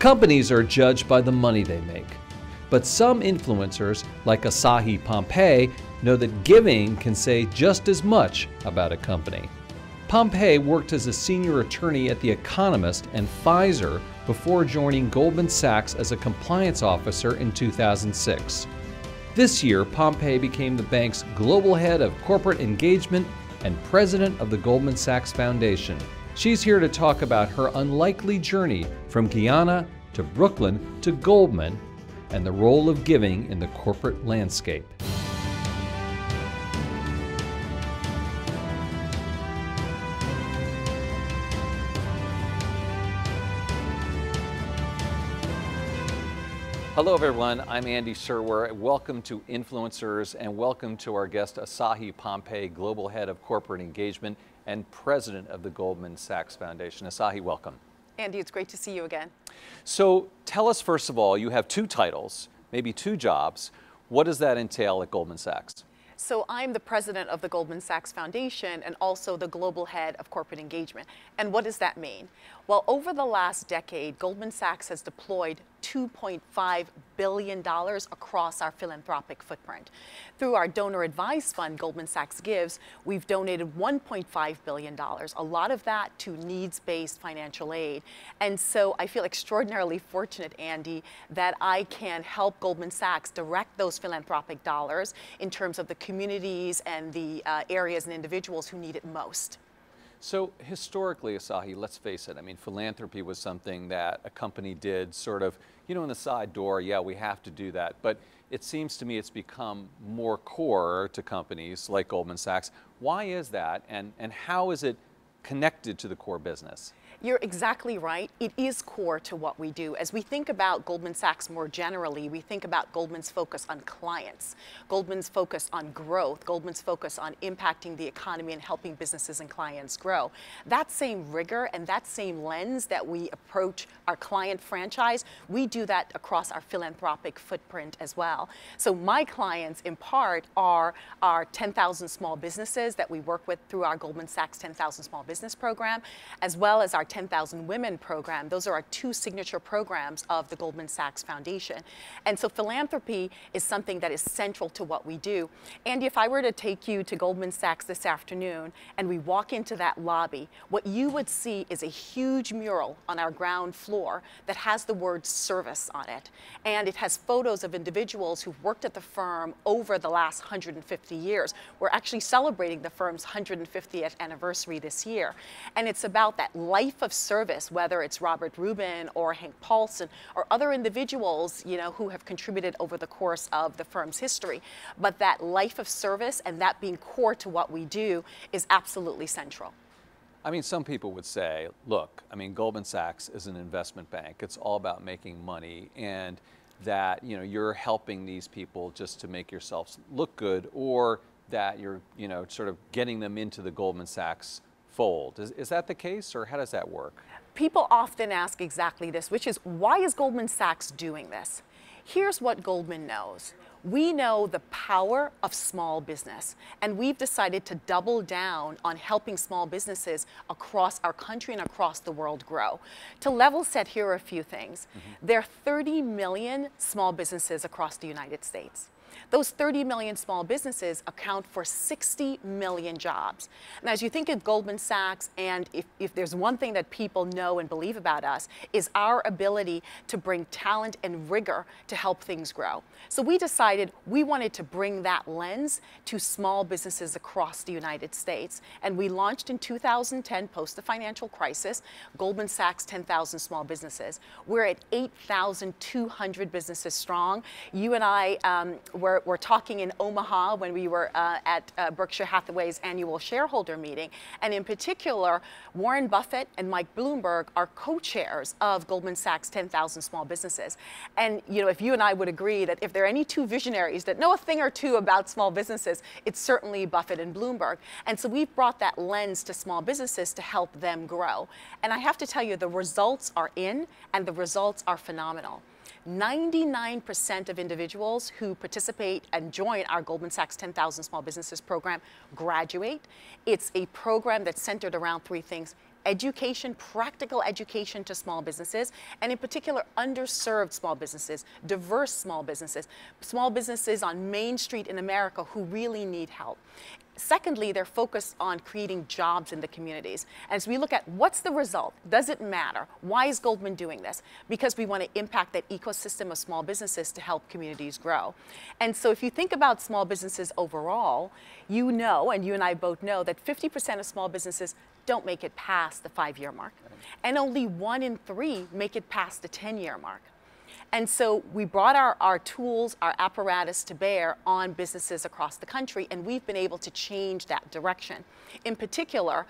Companies are judged by the money they make. But some influencers, like Asahi Pompey, know that giving can say just as much about a company. Pompey worked as a senior attorney at The Economist and Pfizer before joining Goldman Sachs as a compliance officer in 2006. This year, Pompey became the bank's global head of corporate engagement and president of the Goldman Sachs Foundation. She's here to talk about her unlikely journey from Guyana to Brooklyn to Goldman and the role of giving in the corporate landscape. Hello, everyone. I'm Andy Serwer. Welcome to Influencers and welcome to our guest, Asahi Pompey, Global Head of Corporate Engagement and President of the Goldman Sachs Foundation. Asahi, welcome. Andy, it's great to see you again. So tell us, first of all, you have two titles, maybe two jobs. What does that entail at Goldman Sachs? So I'm the president of the Goldman Sachs Foundation and also the global head of corporate engagement. And what does that mean? Well, over the last decade, Goldman Sachs has deployed $2.5 billion across our philanthropic footprint. Through our donor advised fund, Goldman Sachs Gives, we've donated $1.5 billion, a lot of that to needs-based financial aid. And so I feel extraordinarily fortunate, Andy, that I can help Goldman Sachs direct those philanthropic dollars in terms of the communities and the uh, areas and individuals who need it most. So historically, Asahi, let's face it, I mean, philanthropy was something that a company did sort of, you know, in the side door, yeah, we have to do that. But it seems to me it's become more core to companies like Goldman Sachs. Why is that, and, and how is it connected to the core business? You're exactly right. It is core to what we do. As we think about Goldman Sachs more generally, we think about Goldman's focus on clients, Goldman's focus on growth, Goldman's focus on impacting the economy and helping businesses and clients grow. That same rigor and that same lens that we approach our client franchise, we do that across our philanthropic footprint as well. So my clients in part are our 10,000 small businesses that we work with through our Goldman Sachs 10,000 Small Business Program, as well as our 10,000 Women program. Those are our two signature programs of the Goldman Sachs Foundation. And so philanthropy is something that is central to what we do. Andy, if I were to take you to Goldman Sachs this afternoon and we walk into that lobby, what you would see is a huge mural on our ground floor that has the word service on it. And it has photos of individuals who've worked at the firm over the last 150 years. We're actually celebrating the firm's 150th anniversary this year. And it's about that life of service, whether it's Robert Rubin or Hank Paulson or other individuals, you know, who have contributed over the course of the firm's history. But that life of service and that being core to what we do is absolutely central. I mean, some people would say, look, I mean, Goldman Sachs is an investment bank. It's all about making money and that, you know, you're helping these people just to make yourselves look good or that you're, you know, sort of getting them into the Goldman Sachs fold. Is, is that the case or how does that work? People often ask exactly this, which is why is Goldman Sachs doing this? Here's what Goldman knows. We know the power of small business, and we've decided to double down on helping small businesses across our country and across the world grow. To level set, here are a few things. Mm -hmm. There are 30 million small businesses across the United States. Those 30 million small businesses account for 60 million jobs. And as you think of Goldman Sachs, and if, if there's one thing that people know and believe about us, is our ability to bring talent and rigor to help things grow. So we decided we wanted to bring that lens to small businesses across the United States. And we launched in 2010, post the financial crisis, Goldman Sachs 10,000 Small Businesses. We're at 8,200 businesses strong. You and I um, were were, talking in Omaha when we were uh, at uh, Berkshire Hathaway's annual shareholder meeting. And in particular, Warren Buffett and Mike Bloomberg are co-chairs of Goldman Sachs 10,000 Small Businesses. And you know, if you and I would agree that if there are any two visionaries that know a thing or two about small businesses, it's certainly Buffett and Bloomberg. And so we've brought that lens to small businesses to help them grow. And I have to tell you, the results are in and the results are phenomenal. 99% of individuals who participate and join our Goldman Sachs 10,000 Small Businesses program graduate. It's a program that's centered around three things education, practical education to small businesses, and in particular, underserved small businesses, diverse small businesses, small businesses on Main Street in America who really need help. Secondly, they're focused on creating jobs in the communities. As we look at what's the result, does it matter? Why is Goldman doing this? Because we want to impact that ecosystem of small businesses to help communities grow. And so if you think about small businesses overall, you know, and you and I both know, that 50% of small businesses don't make it past the five year mark. And only one in three make it past the 10 year mark. And so we brought our, our tools, our apparatus to bear on businesses across the country, and we've been able to change that direction. In particular,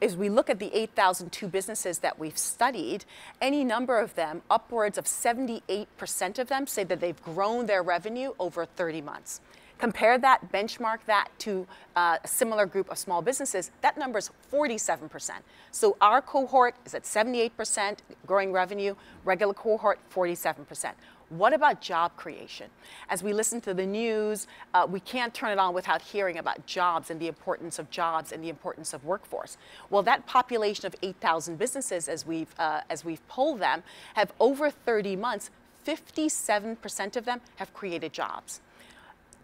as we look at the 8,002 businesses that we've studied, any number of them, upwards of 78% of them, say that they've grown their revenue over 30 months. Compare that, benchmark that to uh, a similar group of small businesses, that number is 47%. So our cohort is at 78% growing revenue, regular cohort 47%. What about job creation? As we listen to the news, uh, we can't turn it on without hearing about jobs and the importance of jobs and the importance of workforce. Well, that population of 8,000 businesses, as we've, uh, as we've polled them, have over 30 months, 57% of them have created jobs.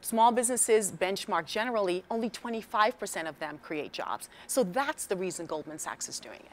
Small businesses benchmark generally, only 25% of them create jobs. So that's the reason Goldman Sachs is doing it.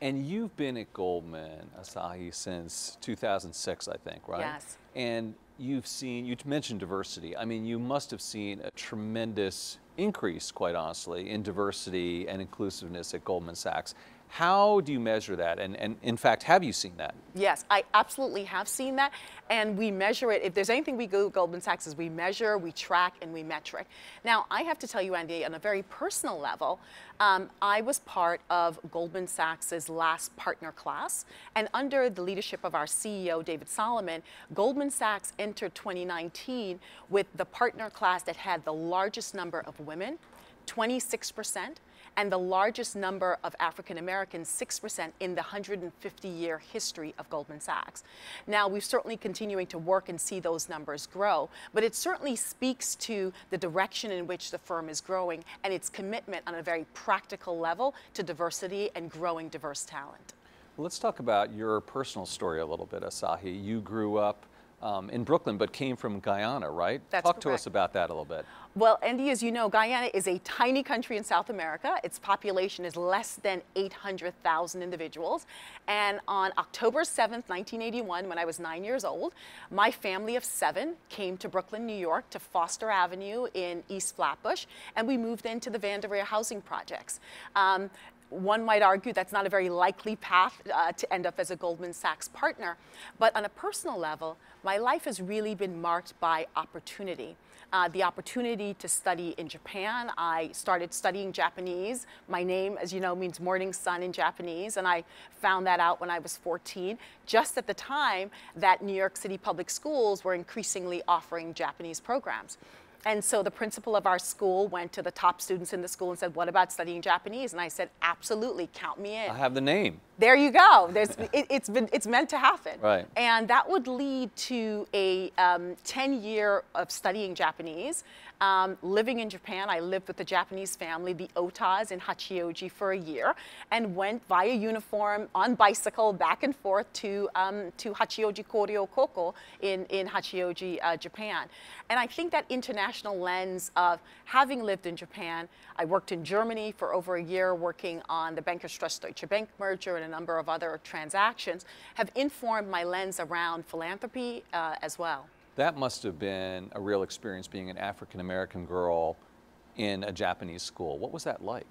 And you've been at Goldman, Asahi, since 2006, I think, right? Yes. And you've seen, you mentioned diversity. I mean, you must have seen a tremendous increase, quite honestly, in diversity and inclusiveness at Goldman Sachs. How do you measure that? And, and in fact, have you seen that? Yes, I absolutely have seen that. And we measure it. If there's anything we do Goldman Sachs is we measure, we track, and we metric. Now, I have to tell you, Andy, on a very personal level, um, I was part of Goldman Sachs's last partner class. And under the leadership of our CEO, David Solomon, Goldman Sachs entered 2019 with the partner class that had the largest number of women, 26 percent and the largest number of African Americans, 6% in the 150 year history of Goldman Sachs. Now, we're certainly continuing to work and see those numbers grow, but it certainly speaks to the direction in which the firm is growing and its commitment on a very practical level to diversity and growing diverse talent. Let's talk about your personal story a little bit, Asahi. You grew up um, in Brooklyn, but came from Guyana, right? That's Talk correct. to us about that a little bit. Well, Andy, as you know, Guyana is a tiny country in South America. Its population is less than 800,000 individuals. And on October 7th, 1981, when I was nine years old, my family of seven came to Brooklyn, New York to Foster Avenue in East Flatbush, and we moved into the Vanderveer housing projects. Um, one might argue that's not a very likely path uh, to end up as a Goldman Sachs partner. But on a personal level, my life has really been marked by opportunity. Uh, the opportunity to study in Japan. I started studying Japanese. My name, as you know, means morning sun in Japanese, and I found that out when I was 14, just at the time that New York City public schools were increasingly offering Japanese programs. And so the principal of our school went to the top students in the school and said, What about studying Japanese? And I said, Absolutely, count me in. I have the name. There you go. There's, it, has been, it's meant to happen. Right. And that would lead to a um, 10 year of studying Japanese. Um, living in Japan, I lived with the Japanese family, the Otas in Hachioji for a year, and went via uniform on bicycle back and forth to, um, to Hachioji Koryo Koko in, in Hachioji, uh, Japan. And I think that international lens of having lived in Japan, I worked in Germany for over a year working on the Bankers Trust Deutsche Bank merger and a number of other transactions, have informed my lens around philanthropy uh, as well. That must have been a real experience being an African American girl in a Japanese school. What was that like?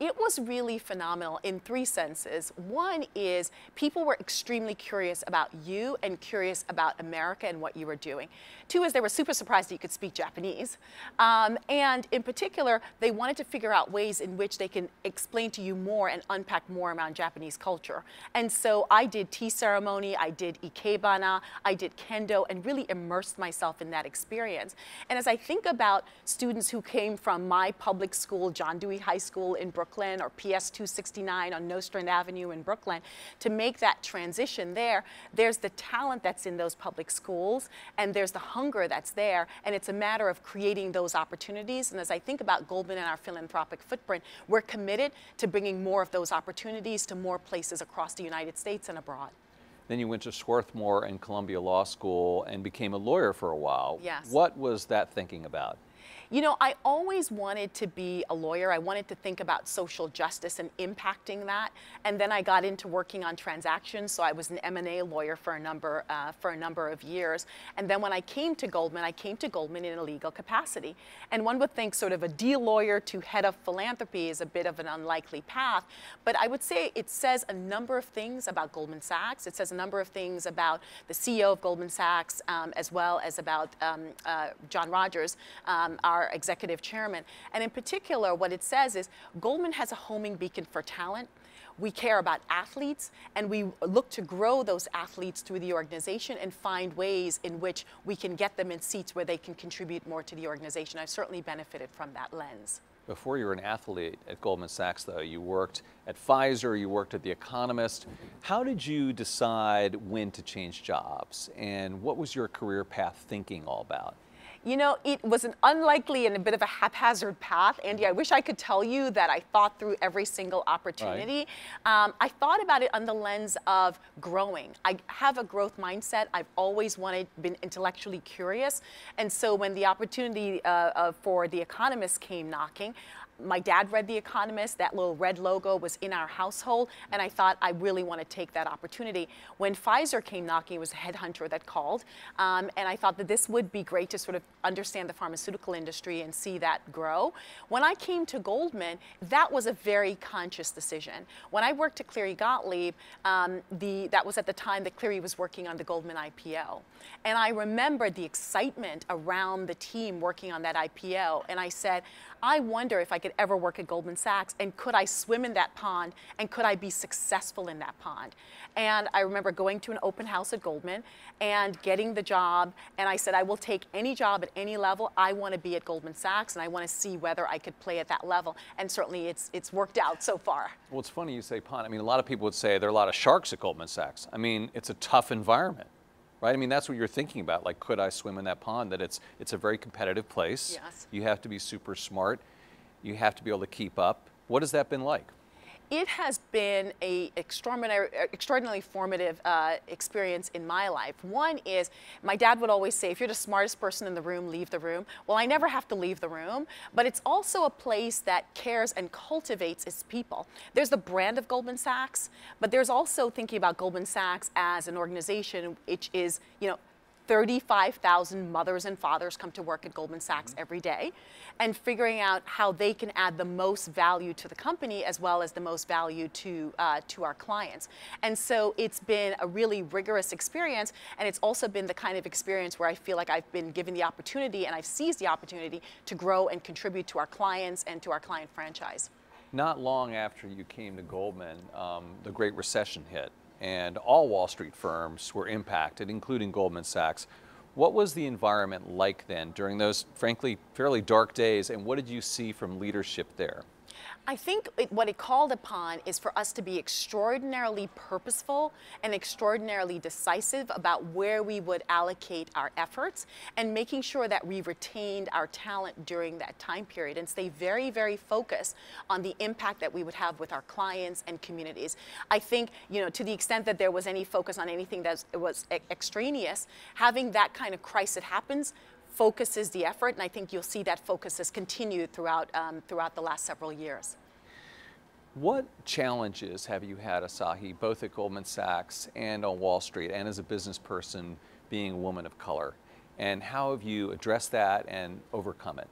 It was really phenomenal in three senses. One is people were extremely curious about you and curious about America and what you were doing. Two is they were super surprised that you could speak Japanese. Um, and in particular, they wanted to figure out ways in which they can explain to you more and unpack more around Japanese culture. And so I did tea ceremony, I did ikebana, I did kendo, and really immersed myself in that experience. And as I think about students who came from my public school, John Dewey High School in Brooklyn, Brooklyn or PS 269 on Nostrand Avenue in Brooklyn, to make that transition there, there's the talent that's in those public schools and there's the hunger that's there. And it's a matter of creating those opportunities. And as I think about Goldman and our philanthropic footprint, we're committed to bringing more of those opportunities to more places across the United States and abroad. Then you went to Swarthmore and Columbia Law School and became a lawyer for a while. Yes. What was that thinking about? You know, I always wanted to be a lawyer. I wanted to think about social justice and impacting that. And then I got into working on transactions. So I was an M&A lawyer for a number uh, for a number of years. And then when I came to Goldman, I came to Goldman in a legal capacity. And one would think sort of a deal lawyer to head of philanthropy is a bit of an unlikely path. But I would say it says a number of things about Goldman Sachs. It says a number of things about the CEO of Goldman Sachs, um, as well as about um, uh, John Rogers, um, our our executive chairman. And in particular, what it says is Goldman has a homing beacon for talent. We care about athletes and we look to grow those athletes through the organization and find ways in which we can get them in seats where they can contribute more to the organization. I've certainly benefited from that lens. Before you were an athlete at Goldman Sachs, though, you worked at Pfizer, you worked at The Economist. How did you decide when to change jobs? And what was your career path thinking all about? You know, it was an unlikely and a bit of a haphazard path. Andy, I wish I could tell you that I thought through every single opportunity. Right. Um, I thought about it on the lens of growing. I have a growth mindset. I've always wanted, been intellectually curious. And so when the opportunity uh, for The Economist came knocking, my dad read The Economist. That little red logo was in our household, and I thought I really want to take that opportunity. When Pfizer came knocking, it was a headhunter that called, um, and I thought that this would be great to sort of understand the pharmaceutical industry and see that grow. When I came to Goldman, that was a very conscious decision. When I worked at Cleary Gottlieb, um, the, that was at the time that Cleary was working on the Goldman IPO. And I remember the excitement around the team working on that IPO, and I said, I wonder if I could ever work at Goldman Sachs and could I swim in that pond and could I be successful in that pond? And I remember going to an open house at Goldman and getting the job. And I said, I will take any job at any level. I want to be at Goldman Sachs and I want to see whether I could play at that level. And certainly it's, it's worked out so far. Well, it's funny you say pond. I mean, a lot of people would say there are a lot of sharks at Goldman Sachs. I mean, it's a tough environment right? I mean, that's what you're thinking about. Like, could I swim in that pond? That it's it's a very competitive place. Yes. You have to be super smart. You have to be able to keep up. What has that been like? It has been a extraordinary, extraordinarily formative uh, experience in my life. One is my dad would always say, if you're the smartest person in the room, leave the room. Well, I never have to leave the room, but it's also a place that cares and cultivates its people. There's the brand of Goldman Sachs, but there's also thinking about Goldman Sachs as an organization which is, you know, 35,000 mothers and fathers come to work at Goldman Sachs mm-hmm. every day and figuring out how they can add the most value to the company as well as the most value to, uh, to our clients. And so it's been a really rigorous experience and it's also been the kind of experience where I feel like I've been given the opportunity and I've seized the opportunity to grow and contribute to our clients and to our client franchise. Not long after you came to Goldman, um, the Great Recession hit and all Wall Street firms were impacted, including Goldman Sachs. What was the environment like then during those, frankly, fairly dark days, and what did you see from leadership there? I think it, what it called upon is for us to be extraordinarily purposeful and extraordinarily decisive about where we would allocate our efforts and making sure that we retained our talent during that time period and stay very, very focused on the impact that we would have with our clients and communities. I think, you know, to the extent that there was any focus on anything that was extraneous, having that kind of crisis happens focuses the effort, and I think you'll see that focus has continued throughout, um, throughout the last several years. What challenges have you had, Asahi, both at Goldman Sachs and on Wall Street, and as a business person being a woman of color? And how have you addressed that and overcome it?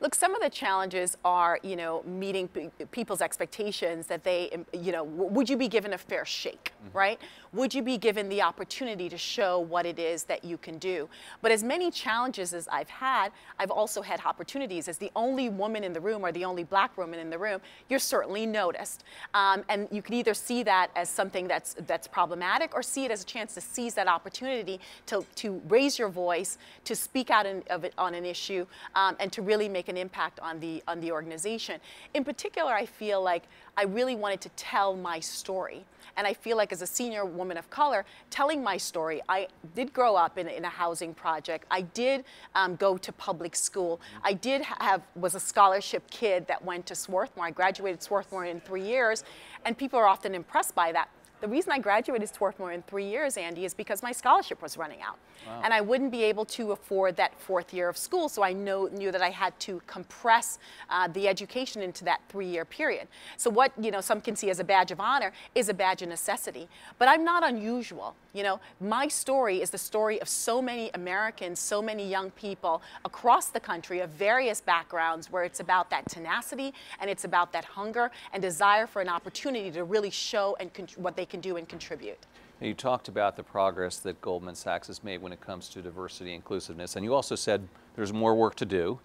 Look, some of the challenges are, you know, meeting people's expectations that they, you know, would you be given a fair shake, mm -hmm. right? Would you be given the opportunity to show what it is that you can do? But as many challenges as I've had, I've also had opportunities. As the only woman in the room or the only black woman in the room, you're certainly noticed. Um, and you can either see that as something that's, that's problematic or see it as a chance to seize that opportunity to, to raise your voice, to speak out in, of it, on an issue, um, and to really make make an impact on the on the organization. In particular, I feel like I really wanted to tell my story. And I feel like as a senior woman of color, telling my story, I did grow up in, in a housing project. I did um, go to public school. I did have, was a scholarship kid that went to Swarthmore. I graduated Swarthmore in three years. And people are often impressed by that. The reason I graduated Swarthmore in three years, Andy, is because my scholarship was running out. Wow. And I wouldn't be able to afford that fourth year of school, so I know, knew that I had to compress uh, the education into that three-year period. So what you know some can see as a badge of honor is a badge of necessity. But I'm not unusual. You know, my story is the story of so many Americans, so many young people across the country of various backgrounds where it's about that tenacity and it's about that hunger and desire for an opportunity to really show and what they can do and contribute. You talked about the progress that Goldman Sachs has made when it comes to diversity and inclusiveness, and you also said there's more work to do.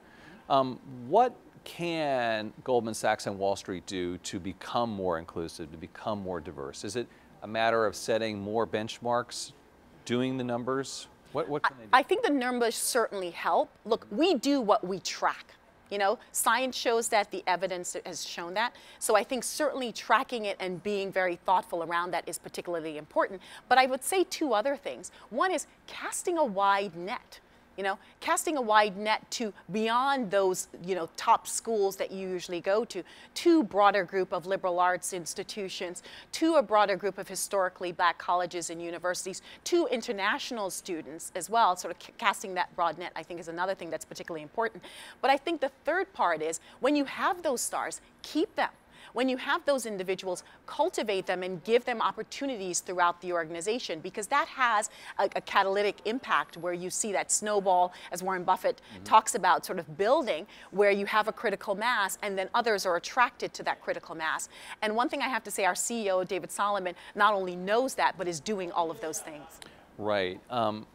Um, what can Goldman Sachs and Wall Street do to become more inclusive, to become more diverse? Is it a matter of setting more benchmarks, doing the numbers? What, what I, I think the numbers certainly help. Look, we do what we track. You know, science shows that, the evidence has shown that. So I think certainly tracking it and being very thoughtful around that is particularly important. But I would say two other things. One is casting a wide net you know, casting a wide net to beyond those, you know, top schools that you usually go to, to broader group of liberal arts institutions, to a broader group of historically black colleges and universities, to international students as well. Sort of casting that broad net, I think, is another thing that's particularly important. But I think the third part is when you have those stars, keep them when you have those individuals, cultivate them and give them opportunities throughout the organization because that has a, a catalytic impact where you see that snowball, as Warren Buffett mm -hmm. talks about, sort of building where you have a critical mass and then others are attracted to that critical mass. And one thing I have to say, our CEO, David Solomon, not only knows that, but is doing all of those things. Right. Um,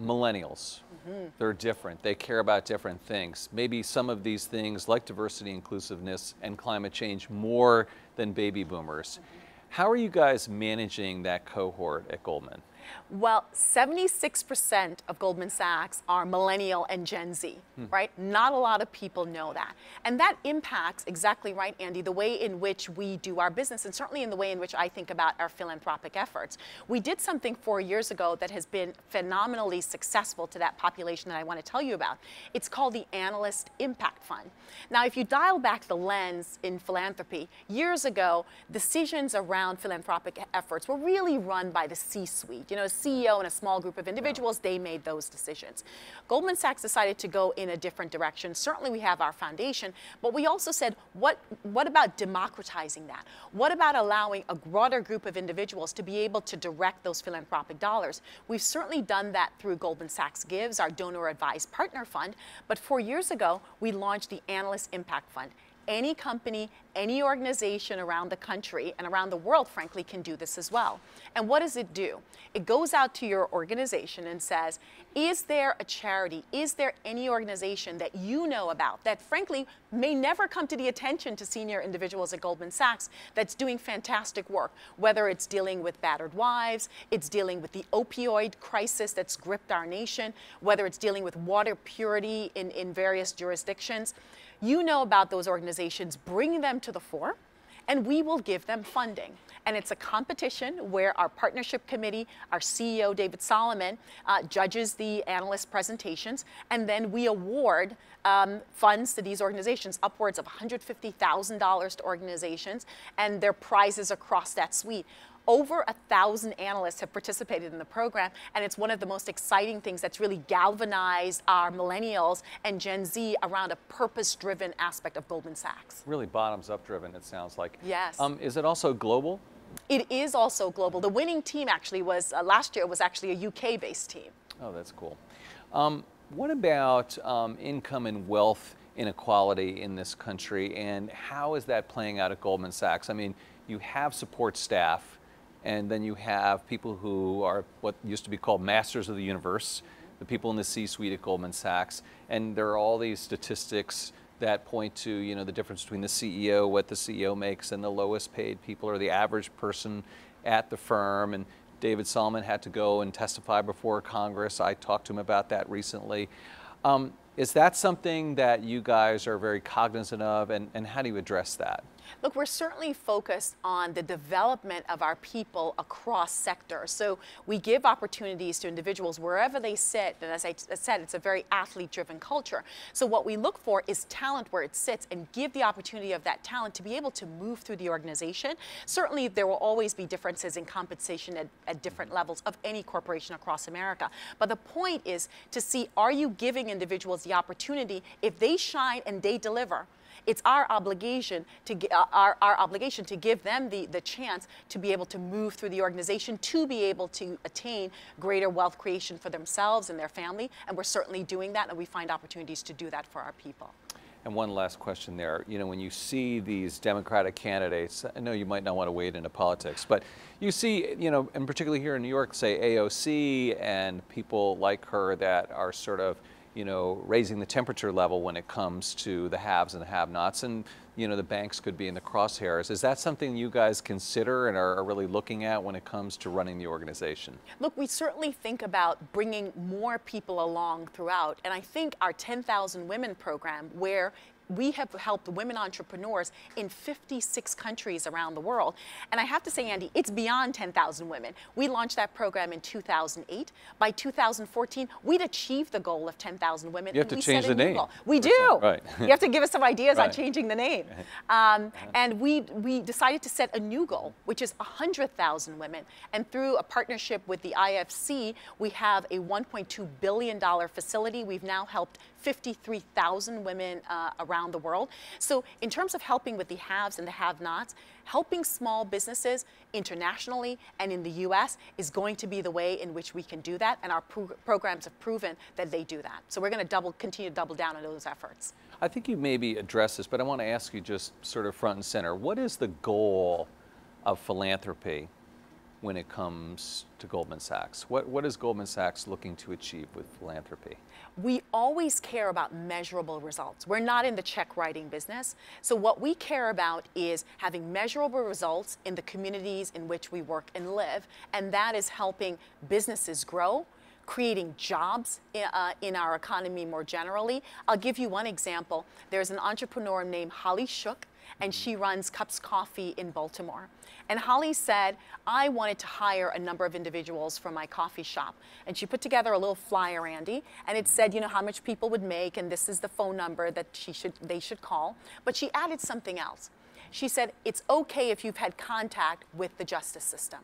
millennials. Mm -hmm. They're different. They care about different things. Maybe some of these things, like diversity, inclusiveness, and climate change, more than baby boomers. Mm -hmm. How are you guys managing that cohort at Goldman? Well, 76% of Goldman Sachs are millennial and Gen Z, hmm. right? Not a lot of people know that. And that impacts, exactly right, Andy, the way in which we do our business and certainly in the way in which I think about our philanthropic efforts. We did something four years ago that has been phenomenally successful to that population that I want to tell you about. It's called the Analyst Impact Fund. Now, if you dial back the lens in philanthropy, years ago, decisions around philanthropic efforts were really run by the C-suite. You know, know, a CEO and a small group of individuals, they made those decisions. Goldman Sachs decided to go in a different direction. Certainly we have our foundation, but we also said, what, what about democratizing that? What about allowing a broader group of individuals to be able to direct those philanthropic dollars? We've certainly done that through Goldman Sachs Gives, our donor advised partner fund, but four years ago, we launched the Analyst Impact Fund any company, any organization around the country and around the world, frankly, can do this as well. And what does it do? It goes out to your organization and says, is there a charity, is there any organization that you know about that, frankly, may never come to the attention to senior individuals at Goldman Sachs that's doing fantastic work, whether it's dealing with battered wives, it's dealing with the opioid crisis that's gripped our nation, whether it's dealing with water purity in, in various jurisdictions. You know about those organizations, bring them to the fore, and we will give them funding. And it's a competition where our partnership committee, our CEO, David Solomon, uh, judges the analyst presentations, and then we award um, funds to these organizations, upwards of $150,000 to organizations, and their prizes across that suite. Over a thousand analysts have participated in the program, and it's one of the most exciting things that's really galvanized our millennials and Gen Z around a purpose-driven aspect of Goldman Sachs. Really bottoms-up driven, it sounds like. Yes. Um, is it also global? It is also global. The winning team actually was, uh, last year was actually a UK-based team. Oh, that's cool. Um, what about um, income and wealth inequality in this country, and how is that playing out at Goldman Sachs? I mean, you have support staff, and then you have people who are what used to be called masters of the universe, the people in the C-suite at Goldman Sachs, and there are all these statistics that point to you know the difference between the CEO, what the CEO makes, and the lowest paid people or the average person at the firm. And David Solomon had to go and testify before Congress. I talked to him about that recently. Um, Is that something that you guys are very cognizant of, and, and how do you address that? Look, we're certainly focused on the development of our people across sectors. So we give opportunities to individuals wherever they sit. And as I said, it's a very athlete driven culture. So what we look for is talent where it sits and give the opportunity of that talent to be able to move through the organization. Certainly, there will always be differences in compensation at, at different levels of any corporation across America. But the point is to see are you giving individuals the opportunity, if they shine and they deliver, it's our obligation to uh, our, our obligation to give them the, the chance to be able to move through the organization, to be able to attain greater wealth creation for themselves and their family. And we're certainly doing that, and we find opportunities to do that for our people. And one last question there. You know, when you see these Democratic candidates, I know you might not want to wade into politics, but you see, you know, and particularly here in New York, say AOC and people like her that are sort of you know, raising the temperature level when it comes to the haves and the have-nots, and you know, the banks could be in the crosshairs. Is that something you guys consider and are, really looking at when it comes to running the organization? Look, we certainly think about bringing more people along throughout, and I think our 10,000 Women program, where we have helped women entrepreneurs in 56 countries around the world. And I have to say, Andy, it's beyond 10,000 women. We launched that program in 2008. By 2014, we'd achieved the goal of 10,000 women. You have to change the name. Goal. We do. Right. you have to give us some ideas right. on changing the name. Um, and we, we decided to set a new goal, which is 100,000 women. And through a partnership with the IFC, we have a $1.2 billion facility. We've now helped 53,000 women uh, around the world. So in terms of helping with the haves and the have-nots, helping small businesses internationally and in the U.S. is going to be the way in which we can do that, and our pro programs have proven that they do that. So we're going to double, continue to double down on those efforts. I think you maybe addressed this, but I want to ask you just sort of front and center. What is the goal of philanthropy when it comes to Goldman Sachs? What, what is Goldman Sachs looking to achieve with philanthropy? We always care about measurable results. We're not in the check writing business. So, what we care about is having measurable results in the communities in which we work and live, and that is helping businesses grow creating jobs uh, in our economy more generally. I'll give you one example. There's an entrepreneur named Holly Shook, and she runs Cups Coffee in Baltimore. And Holly said, I wanted to hire a number of individuals for my coffee shop. And she put together a little flyer, Andy, and it said, you know, how much people would make, and this is the phone number that she should, they should call. But she added something else. She said, it's okay if you've had contact with the justice system.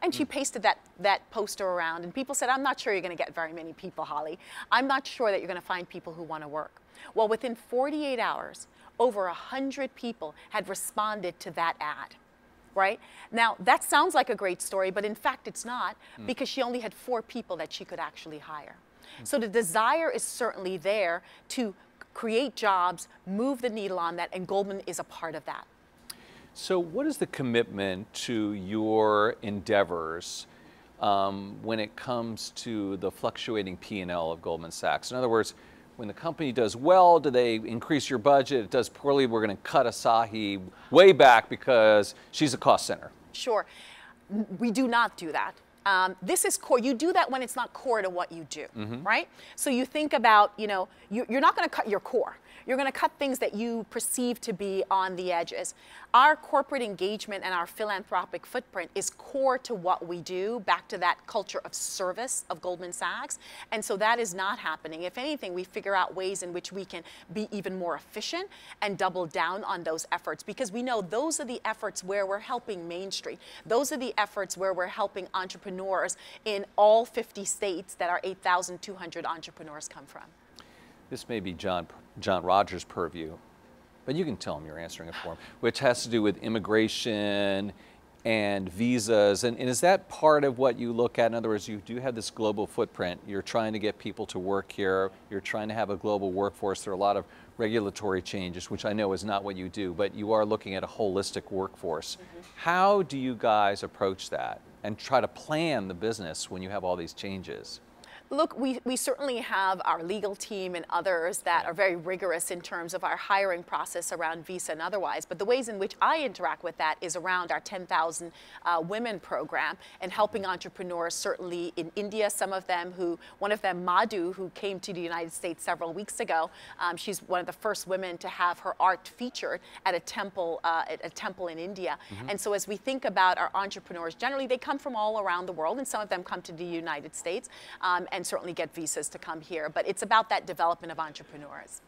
And she hmm. pasted that, that poster around, and people said, I'm not sure you're going to get very many people, Holly. I'm not sure that you're going to find people who want to work. Well, within 48 hours, over 100 people had responded to that ad right? Now, that sounds like a great story, but in fact, it's not mm. because she only had four people that she could actually hire. Mm. So the desire is certainly there to create jobs, move the needle on that, and Goldman is a part of that. So, what is the commitment to your endeavors um, when it comes to the fluctuating P&L of Goldman Sachs? In other words, when the company does well, do they increase your budget? It does poorly, we're going to cut Asahi way back because she's a cost center. Sure. We do not do that. Um, this is core. You do that when it's not core to what you do, mm-hmm. right? So you think about, you know, you, are not going to cut your core. You're going to cut things that you perceive to be on the edges. Our corporate engagement and our philanthropic footprint is core to what we do, back to that culture of service of Goldman Sachs. And so that is not happening. If anything, we figure out ways in which we can be even more efficient and double down on those efforts because we know those are the efforts where we're helping Main Street. Those are the efforts where we're helping entrepreneurs in all 50 states that our 8,200 entrepreneurs come from. This may be John, John Rogers' purview, but you can tell him you're answering it for him, which has to do with immigration and visas. And, and, is that part of what you look at? In other words, you do have this global footprint. You're trying to get people to work here. You're trying to have a global workforce. There are a lot of regulatory changes, which I know is not what you do, but you are looking at a holistic workforce. Mm -hmm. How do you guys approach that and try to plan the business when you have all these changes? Look, we, we certainly have our legal team and others that are very rigorous in terms of our hiring process around visa and otherwise. But the ways in which I interact with that is around our 10,000 uh, women program and helping entrepreneurs, certainly in India, some of them who, one of them, Madhu, who came to the United States several weeks ago. Um, she's one of the first women to have her art featured at a temple, uh, at a temple in India. Mm -hmm. And so as we think about our entrepreneurs, generally they come from all around the world and some of them come to the United States. Um, and certainly get visas to come here. But it's about that development of entrepreneurs.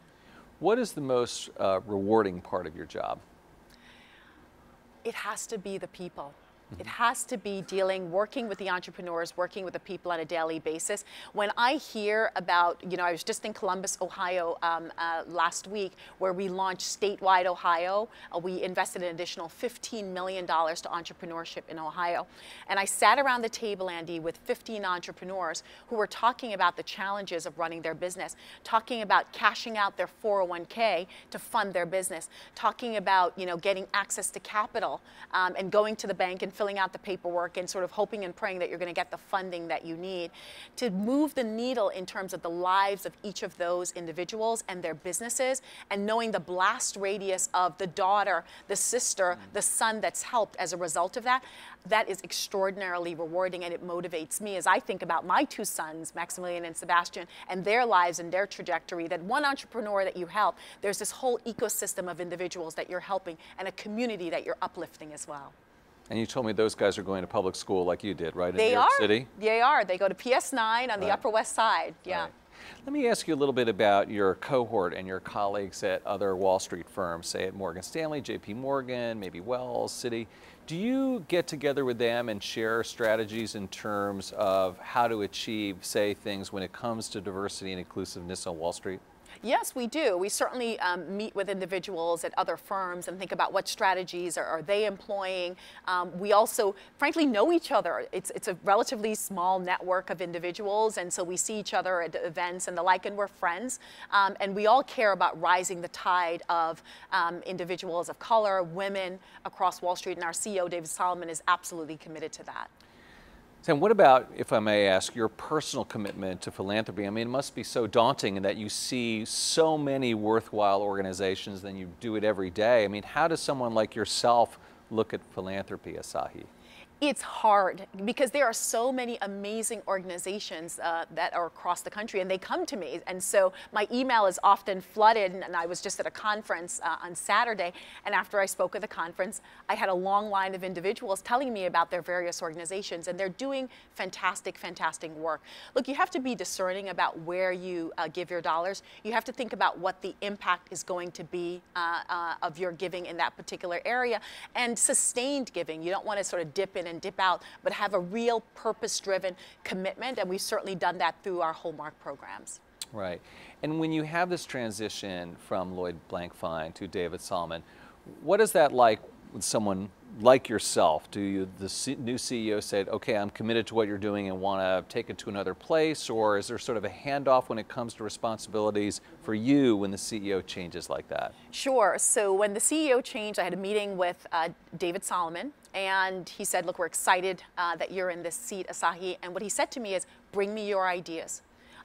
What is the most uh, rewarding part of your job? It has to be the people. It has to be dealing, working with the entrepreneurs, working with the people on a daily basis. When I hear about, you know, I was just in Columbus, Ohio um, uh, last week where we launched statewide Ohio. Uh, we invested an additional $15 million to entrepreneurship in Ohio. And I sat around the table, Andy, with 15 entrepreneurs who were talking about the challenges of running their business, talking about cashing out their 401k to fund their business, talking about, you know, getting access to capital um, and going to the bank and filling out the paperwork and sort of hoping and praying that you're going to get the funding that you need to move the needle in terms of the lives of each of those individuals and their businesses and knowing the blast radius of the daughter, the sister, mm. the son that's helped as a result of that, that is extraordinarily rewarding and it motivates me as I think about my two sons, Maximilian and Sebastian, and their lives and their trajectory. That one entrepreneur that you help, there's this whole ecosystem of individuals that you're helping and a community that you're uplifting as well. And you told me those guys are going to public school like you did, right? They in New York are. City? They are. They go to PS9 on right. the Upper West Side. Yeah. Right. Let me ask you a little bit about your cohort and your colleagues at other Wall Street firms, say at Morgan Stanley, JP Morgan, maybe Wells, Citi. Do you get together with them and share strategies in terms of how to achieve, say, things when it comes to diversity and inclusiveness on Wall Street? Yes, we do. We certainly um, meet with individuals at other firms and think about what strategies are, are they employing. Um, we also, frankly, know each other. It's, it's a relatively small network of individuals, and so we see each other at events and the like, and we're friends. Um, and we all care about rising the tide of um, individuals of color, women across Wall Street, and our CEO, David Solomon, is absolutely committed to that. Sam, what about, if I may ask, your personal commitment to philanthropy? I mean, it must be so daunting in that you see so many worthwhile organizations, then you do it every day. I mean, how does someone like yourself look at philanthropy, Asahi? It's hard because there are so many amazing organizations uh, that are across the country and they come to me. And so my email is often flooded. And I was just at a conference uh, on Saturday. And after I spoke at the conference, I had a long line of individuals telling me about their various organizations. And they're doing fantastic, fantastic work. Look, you have to be discerning about where you uh, give your dollars. You have to think about what the impact is going to be uh, uh, of your giving in that particular area and sustained giving. You don't want to sort of dip in and dip out, but have a real purpose-driven commitment, and we've certainly done that through our Hallmark programs. Right. And when you have this transition from Lloyd Blankfein to David Solomon, what is that like with someone like yourself? Do you, the C new CEO said, okay, I'm committed to what you're doing and want to take it to another place? Or is there sort of a handoff when it comes to responsibilities for you when the CEO changes like that? Sure. So when the CEO changed, I had a meeting with uh, David Solomon, and he said, look, we're excited uh, that you're in this seat, Asahi. And what he said to me is, bring me your ideas.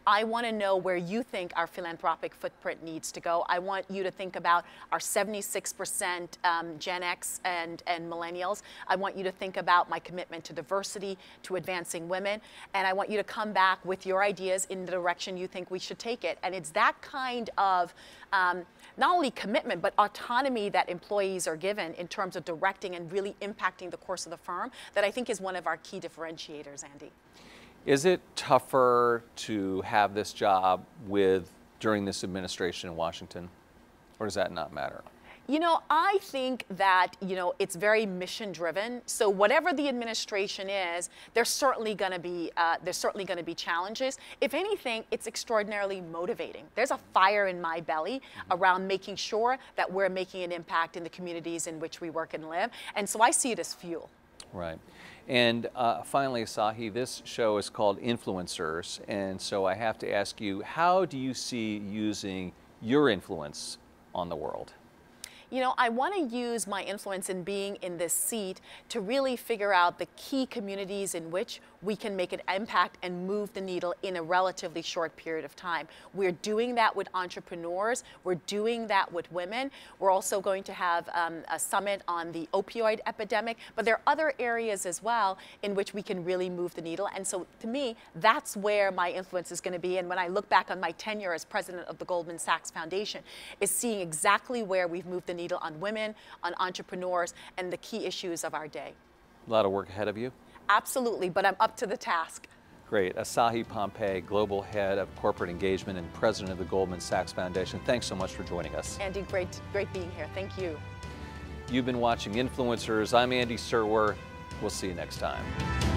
I want to know where you think our philanthropic footprint needs to go. I want you to think about our 76% um, Gen X and, and millennials. I want you to think about my commitment to diversity, to advancing women, and I want you to come back with your ideas in the direction you think we should take it. And it's that kind of um, not only commitment, but autonomy that employees are given in terms of directing and really impacting the course of the firm that I think is one of our key differentiators, Andy. Is it tougher to have this job with during this administration in Washington, or does that not matter? You know, I think that, you know, it's very mission driven. So whatever the administration is, there's certainly going to be uh, there's certainly going to be challenges. If anything, it's extraordinarily motivating. There's a fire in my belly mm-hmm. around making sure that we're making an impact in the communities in which we work and live. And so I see it as fuel. Right. And uh, finally, Asahi, this show is called Influencers. And so I have to ask you, how do you see using your influence on the world? You know, I want to use my influence in being in this seat to really figure out the key communities in which we can make an impact and move the needle in a relatively short period of time. We're doing that with entrepreneurs. We're doing that with women. We're also going to have um, a summit on the opioid epidemic, but there are other areas as well in which we can really move the needle. And so to me, that's where my influence is going to be. And when I look back on my tenure as president of the Goldman Sachs Foundation, is seeing exactly where we've moved the needle on women, on entrepreneurs, and the key issues of our day. A lot of work ahead of you? Absolutely, but I'm up to the task. Great. Asahi Pompey, Global Head of Corporate Engagement and President of the Goldman Sachs Foundation. Thanks so much for joining us. Andy, great, great being here. Thank you. You've been watching Influencers. I'm Andy Serwer. We'll see you next time.